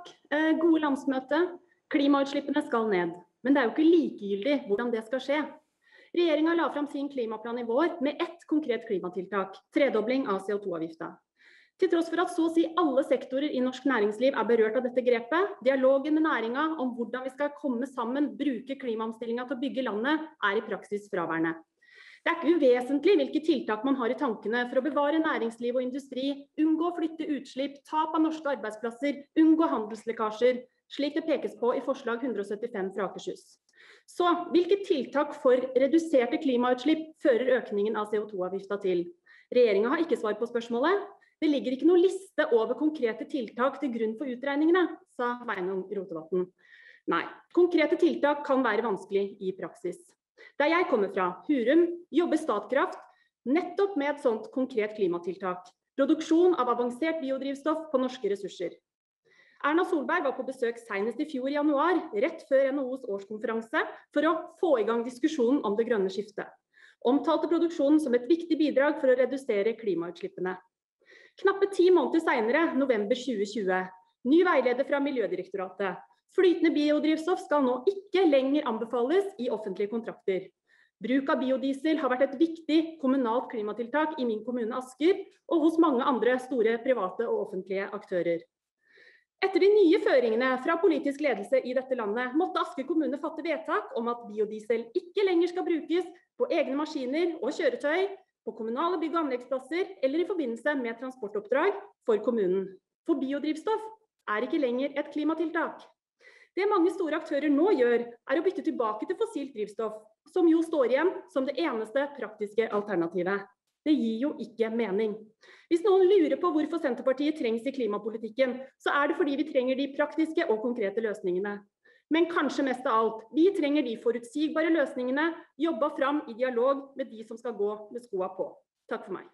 Takk, eh, gode landsmøte. Klimautslippene skal ned. Men det er jo ikke likegyldig hvordan det skal skje. Regjeringa la fram sin klimaplan i vår med ett konkret klimatiltak, tredobling av CO2-avgifta. Til tross for at så å si alle sektorer i norsk næringsliv er berørt av dette grepet, dialogen med næringa om hvordan vi skal komme sammen, bruke klimaomstillinga til å bygge landet, er i praksis fraværende. Det er ikke uvesentlig hvilke tiltak man har i tankene for å bevare næringsliv og industri, unngå å flytte utslipp, tap av norske arbeidsplasser, unngå handelslekkasjer, slik det pekes på i forslag 175 fra Akershus. Så hvilke tiltak for reduserte klimautslipp fører økningen av CO2-avgifta til? Regjeringa har ikke svar på spørsmålet, det ligger ikke noen liste over konkrete tiltak til grunn for utregningene, sa Sveinung Rotevatn. Nei, konkrete tiltak kan være vanskelig i praksis. Der jeg kommer fra, Hurum, jobber Statkraft nettopp med et sånt konkret klimatiltak. Produksjon av avansert biodrivstoff på norske ressurser. Erna Solberg var på besøk senest i fjor i januar, rett før NHOs årskonferanse, for å få i gang diskusjonen om det grønne skiftet. Omtalte produksjonen som et viktig bidrag for å redusere klimautslippene. Knappe ti måneder senere, november 2020, ny veileder fra Miljødirektoratet. Flytende biodrivstoff skal nå ikke lenger anbefales i offentlige kontrakter. Bruk av biodiesel har vært et viktig kommunalt klimatiltak i min kommune Asker, og hos mange andre store private og offentlige aktører. Etter de nye føringene fra politisk ledelse i dette landet, måtte Asker kommune fatte vedtak om at biodiesel ikke lenger skal brukes på egne maskiner og kjøretøy, på kommunale bygg- og anleggsplasser eller i forbindelse med transportoppdrag for kommunen. For biodrivstoff er ikke lenger et klimatiltak. Det mange store aktører nå gjør, er å bytte tilbake til fossilt drivstoff, som jo står igjen som det eneste praktiske alternativet. Det gir jo ikke mening. Hvis noen lurer på hvorfor Senterpartiet trengs i klimapolitikken, så er det fordi vi trenger de praktiske og konkrete løsningene. Men kanskje mest av alt, vi trenger de forutsigbare løsningene jobba fram i dialog med de som skal gå med skoa på. Takk for meg.